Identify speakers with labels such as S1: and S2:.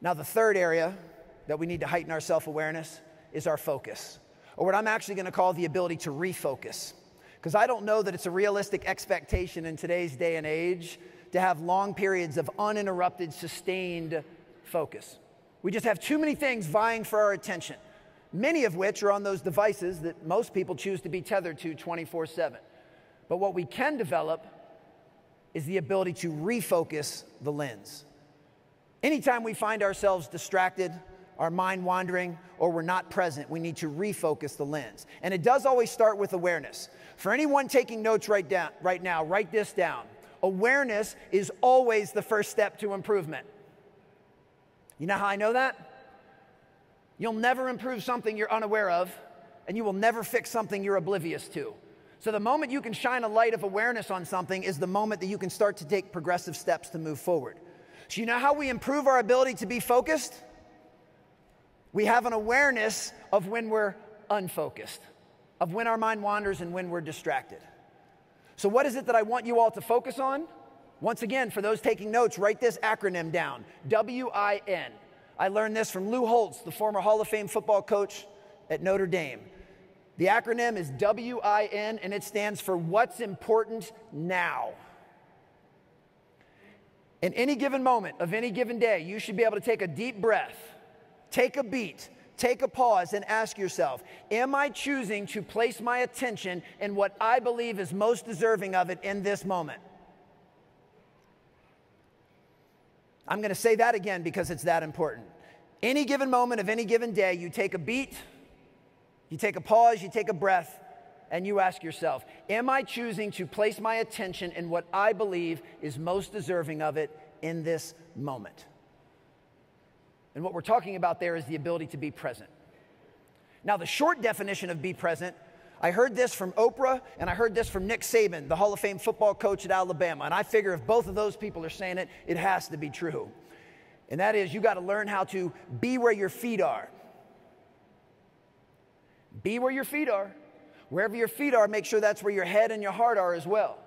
S1: Now, the third area that we need to heighten our self awareness is our focus, or what I'm actually going to call the ability to refocus. Because I don't know that it's a realistic expectation in today's day and age to have long periods of uninterrupted, sustained focus. We just have too many things vying for our attention, many of which are on those devices that most people choose to be tethered to 24 7. But what we can develop is the ability to refocus the lens. Anytime we find ourselves distracted, our mind wandering, or we're not present, we need to refocus the lens. And it does always start with awareness. For anyone taking notes right, down, right now, write this down. Awareness is always the first step to improvement. You know how I know that? You'll never improve something you're unaware of, and you will never fix something you're oblivious to. So, the moment you can shine a light of awareness on something is the moment that you can start to take progressive steps to move forward. So, you know how we improve our ability to be focused? We have an awareness of when we're unfocused, of when our mind wanders and when we're distracted. So, what is it that I want you all to focus on? Once again, for those taking notes, write this acronym down W I N. I learned this from Lou Holtz, the former Hall of Fame football coach at Notre Dame. The acronym is W I N, and it stands for What's Important Now. In any given moment of any given day, you should be able to take a deep breath, take a beat, take a pause, and ask yourself Am I choosing to place my attention in what I believe is most deserving of it in this moment? I'm going to say that again because it's that important. Any given moment of any given day, you take a beat, you take a pause, you take a breath, and you ask yourself, Am I choosing to place my attention in what I believe is most deserving of it in this moment? And what we're talking about there is the ability to be present. Now, the short definition of be present, I heard this from Oprah and I heard this from Nick Saban, the Hall of Fame football coach at Alabama. And I figure if both of those people are saying it, it has to be true. And that is, you got to learn how to be where your feet are. Be where your feet are. Wherever your feet are, make sure that's where your head and your heart are as well.